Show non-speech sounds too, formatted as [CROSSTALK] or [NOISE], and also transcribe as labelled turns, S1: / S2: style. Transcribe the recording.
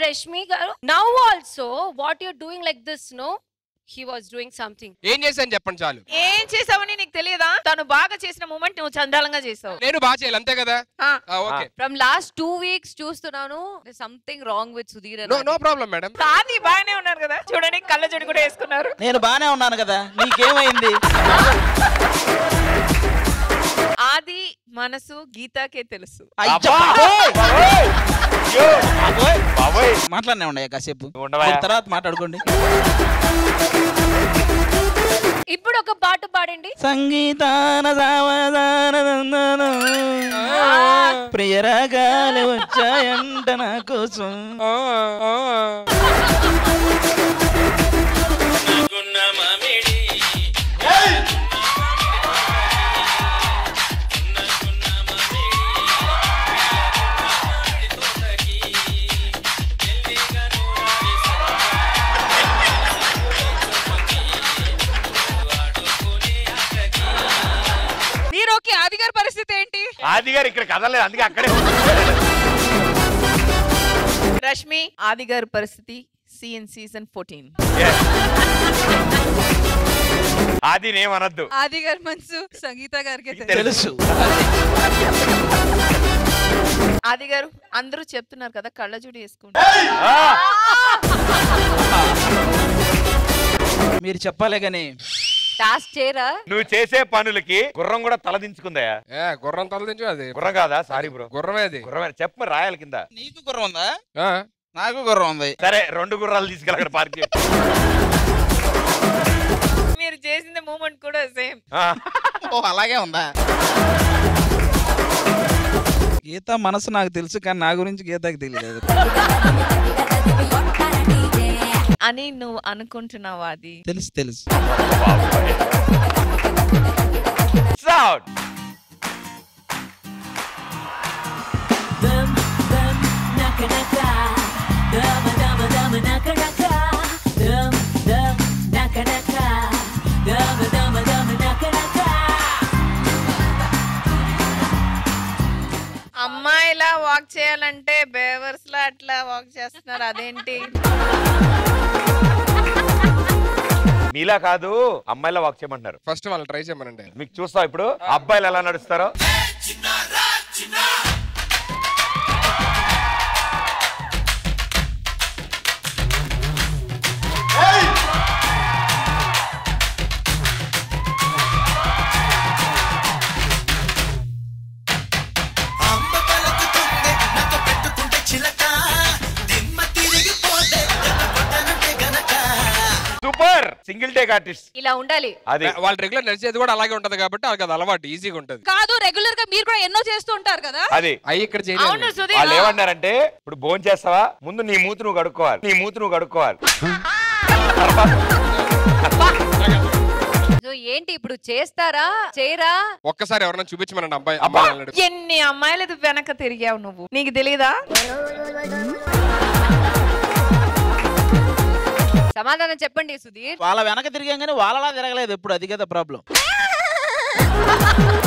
S1: రష్మి గారు now also what you're doing like this no he was doing something
S2: ఏం చేశాను చెప్పండి చాలు.
S3: ఏం చేసావని నీకు తెలియదా? తను బాగా చేసిన మూమెంట్ నువ్వు చండాలంగా చేసావు.
S2: నేను బాగా చేయాలి అంతే కదా?
S3: ఆ.
S2: Okay.
S4: From last two weeks చూస్తున్నాను something wrong with Sudheer
S2: no no problem madam
S3: సాది బాగానే ఉన్నారు కదా? చూడండి కళ్ళ జోడు కూడా వేసుకున్నారు.
S5: నేను బానే ఉన్నాను కదా నీకేమైంది?
S3: మనసు గీతాకే తెలుసు!
S5: మాట్లాడనే ఉండయా కాసేపు. తర్వాత మాట్లాడుకోండి.
S1: ఇప్పుడు ఒక పాట పాడండి.
S5: సంగీతాన ప్రియరాగాలు వచ్చాయంట నా కోసం
S3: ఆది గారు
S6: ఇక్కడ కదలేదు అందుకే అక్కడే
S3: రష్మి ఆది గారి పరిస్థితి సిఎన్ సీజన్ ఫోర్టీన్.
S6: ఆది ఏమనద్దు
S4: ఆది గారి మనసు సంగీత గారికి
S5: తెలుసు.
S3: ఆది గారు అందరూ చెప్తున్నారు కదా కళ్ళజోడు వేసుకుంటా.
S5: మీరు చెప్పాలే గాని
S4: టాస్క్ చేయరా?
S6: నువ్వు చేసే పనులకి గుర్రం కూడా తలదించుకుందయా
S2: ఏ గుర్రం తలదించు అది.
S6: గుర్రం కాదా? సారీ బ్రో
S2: గుర్రమే అది.
S6: గుర్రమే. చెప్ప రాయాలి కింద.
S5: నీకు గుర్రం ఉందా?
S2: ఆ,
S5: నాకు గుర్రం ఉంది.
S6: సరే రెండు గుర్రాలు తీసుకెళ్ళి అక్కడ పార్క్ చేయి.
S3: మీరు చేసిన మూమెంట్ కూడా సేమ్
S6: ఆ,
S5: ఓ అలాగే ఉందా? గీత మనసు నాకు తెలుసు కానీ నా గురించి గీతకి తెలియలేదు [LAUGHS]
S3: అని నువ్వు అనుకుంటున్నావు అది?
S5: తెలుసు తెలుసు.
S6: Sound.
S3: అమ్మాయిలా వాక్ చేయాలంటే బేవర్స్ లా అట్లా వాక్ చేస్తున్నారు అదేంటి?
S6: మీలా కాదు అమ్మాయిలా వాక్ చేయమంటున్నారు.
S2: ఫస్ట్ వాళ్ళు ట్రై చేయమనండి.
S6: మీకు చూస్తావు ఇప్పుడు? అబ్బాయిలు ఎలా నడుస్తారో? Single take artist.
S4: ఇలా ఉండాలి.
S6: అది.
S2: వాళ్ళు రెగ్యులర్ నడిచేది కూడా అలాగే ఉంటది కాబట్టి వాళ్ళకి అది అలవాటు ఈజీగా ఉంటది.
S4: కాదు రెగ్యులర్గా మీరు కూడా ఎన్నో చేస్తూ ఉంటారు కదా?
S6: అది.
S2: అవి ఇక్కడ
S3: అవును
S2: చేయలేదు
S3: సుధీర్.
S6: వాళ్ళు ఏమన్నారంటే ఇప్పుడు భోజనం చేస్తావా? ముందు నీ మూతి నువ్వు కడుక్కోవాలి. నీ మూతి నువ్వు కడుక్కోవాలి.
S4: సో ఏంటి ఇప్పుడు చేస్తారా? చేయరా?
S2: ఒక్కసారి ఎవరైనా చూపించమనండి అబ్బాయి అబ్బాయి అన్నాడు
S3: ఎన్ని అమ్మాయిలది వెనక తిరిగావు నువ్వు? నీకు తెలీదా?
S4: సమాధానం చెప్పండి సుధీర్.
S5: వాళ్ళ వెనక తిరిగాం కానీ వాళ్ళలా తిరగలేదు ఎప్పుడు అది కదా ప్రాబ్లం [LAUGHS]